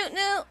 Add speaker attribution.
Speaker 1: Newt Newt.